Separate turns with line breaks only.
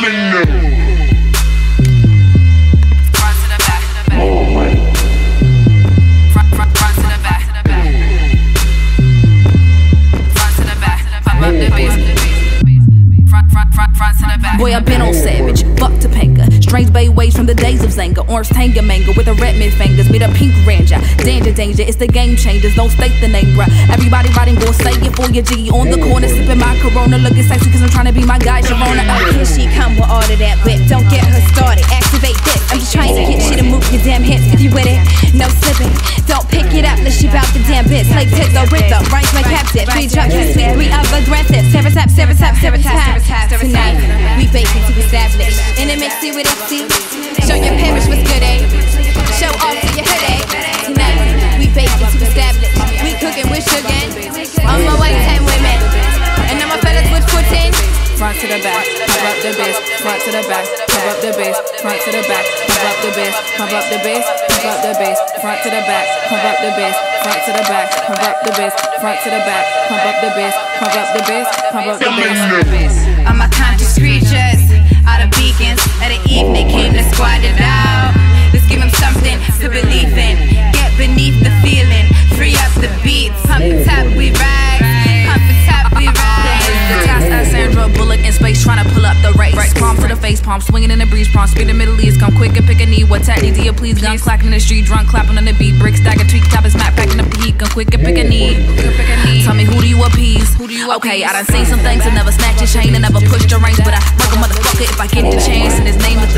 Front to the back. To front front front to the back to front to the back to the back front front, front, front
Boy, I've been on savage, fuck Topanga. Strange bay ways from the days of Zanga. Orange tanga manga with a red mid fingers, be the pink ranger. Danger, danger, it's the game changers. Don't state the name, bruh. Everybody riding, go say it for your G. On the corner, sipping my corona, looking sexy, cause I'm trying to be my guy, Sharona.
Oh, here she come with all of that whip. Don't get her started. Activate this. I'm just trying to get you to move your damn hips. If you with it, no slipping. You bout the damn bits. Like tits or rip up. Rhymes my captive. Three drunk, three sweet, three of aggressive. Stereotype, stereotype, stereotype. Tonight, we baking to establish. In a mixy with a C. Show your parents what's good, eh? Show off to your hood, eh? Tonight, we baking to establish. We cooking with sugar. On my way, 10 women. And all my fellas with footing.
Front to the back, pump up the bass. Front to the back, pump up the bass. Front to the back, pump up the bass. Pump up the bass, pump up the bass. Front to the back, pump up the bass. Front to the back, pump up the bass. Front to the back, pump up the bass. Pump up the bass, pump up the bass.
All my conscious creatures
palm swinging in the breeze, palm speed the Middle East. Come quick and pick a knee. What technique do you please? Gun clacking in the street, drunk clapping on the beat. Brick stagger, tweak top is map packing up the heat. Come quick and pick a knee. Tell me who do you appease? Who do you Okay, I done seen some things and never snatched a chain and never pushed your range, but I fuck a motherfucker if I get the chance. And his name is